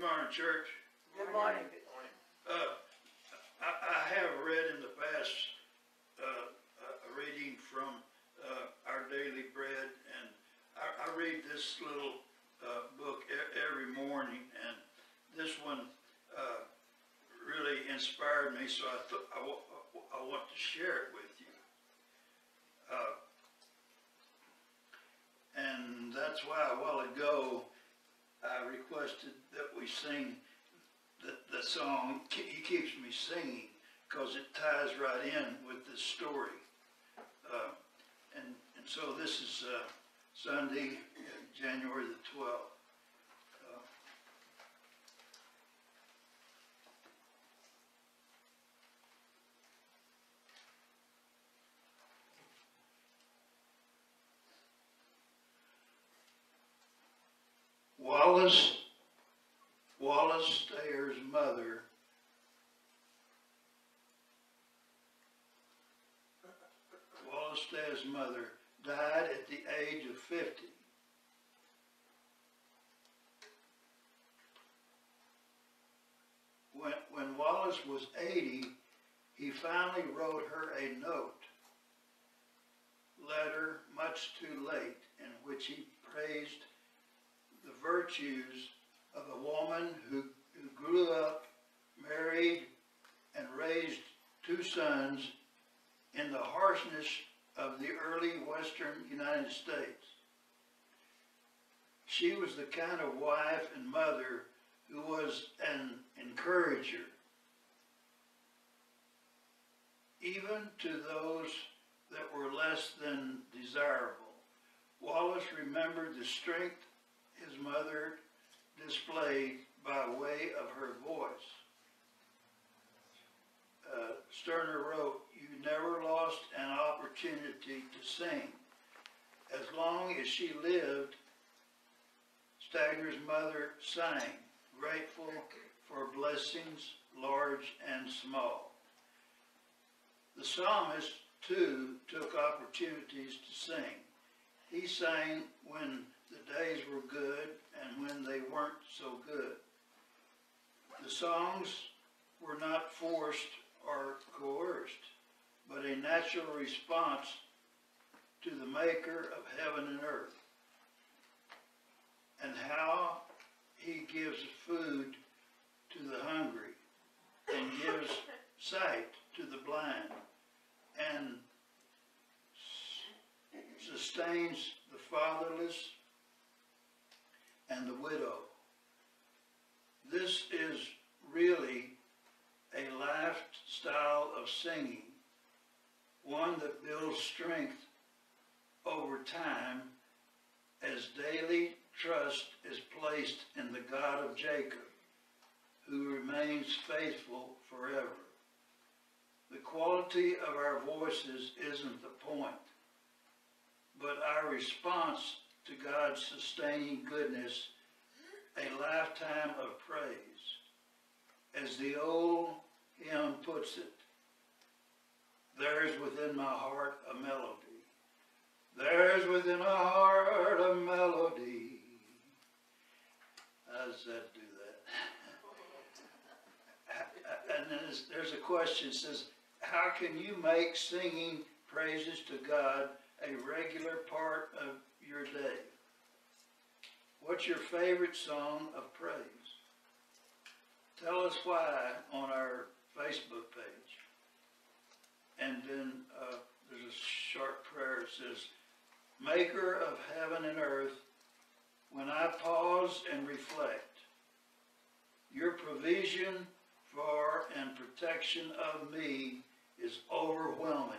morning, church. Good morning. Uh, I, I have read in the past, uh, a a reading from, uh, Our Daily Bread, and I, I read this little, uh, book e- every morning, and this one, uh, really inspired me, so I thought, I wa- I want to share it with you. Uh, And that's why a while ago, I requested that we sing the, the song, He Keeps Me Singing, because it ties right in with this story. Uh, and, and so this is uh, Sunday, uh, January the 12th. Wallace, Wallace Stegner's mother Wallace Stegner's mother died at the age of 50. When, when Wallace was 80, he finally wrote her a note, letter much too late, in which he praised the virtues of a woman who, who grew up, married, and raised two sons in the harshness of the early western United States. She was the kind of wife and mother who was an encourager, even to those that were less than desirable. Wallace remembered the strength his mother displayed by way of her voice. Uh, Stegner wrote, You never lost an opportunity to sing. As long as she lived, Stegner's mother sang, grateful for blessings large and small. The psalmist, too, took opportunities to sing. He sang when the days were good and when they weren't so good. The songs were not forced or coerced, but a natural response to the maker of heaven and earth. And how he gives food to the hungry and gives sight to the blind and sustains the fatherless and the widow. This is really a lifestyle of singing, one that builds strength over time as daily trust is placed in the God of Jacob, who remains faithful forever. The quality of our voices isn't the point, but our response to God's sustaining goodness, a lifetime of praise. As the old hymn puts it, there's within my heart a melody. There's within my heart a melody. How does that do that? And then there's, there's a question, says, how can you make singing praises to God a regular part of your day? What's your favorite song of praise? Tell us why on our Facebook page. And then uh, there's a short prayer. It says, Maker of heaven and earth, when I pause and reflect, your provision for and protection of me is overwhelming.